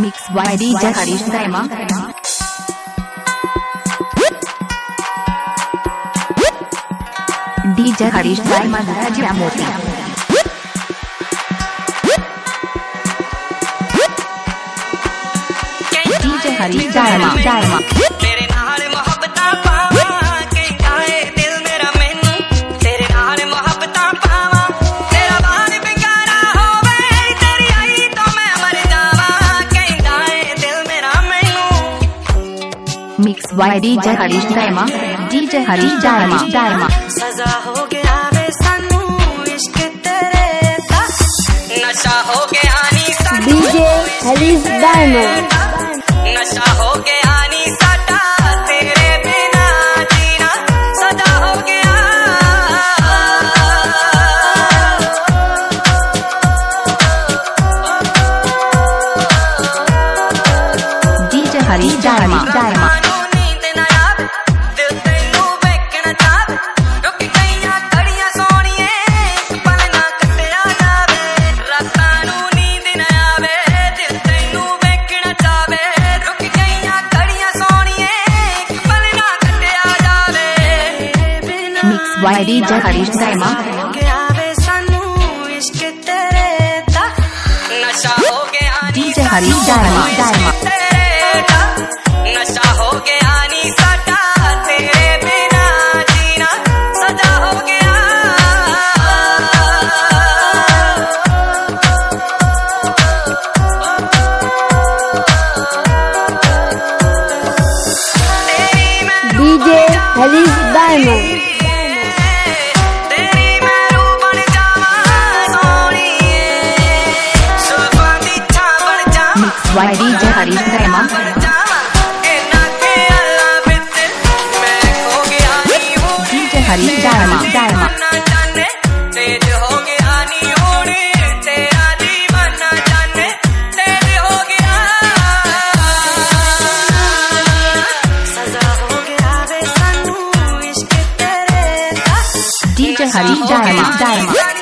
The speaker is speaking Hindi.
Mix by DJ Harish Daima. DJ Harish Daima Raja Moti. DJ Harish Daima mix by D J Harish Daima D जय हरीश डायमा डायमा सजा हो गया वे सानू इश्क तेरे दा नशा हो गया नी साडा डीजे हरीश डायमा नशा हो गया नी साडा तेरे बिना जीना। सजा हो गया। DJ Harish Daima Daima by D Harish सैमा डीजे हरीश डायमा नशा हो गया हो गया। Mix by DJ Harish Daima. DJ Harish Daima Daima. तेज हो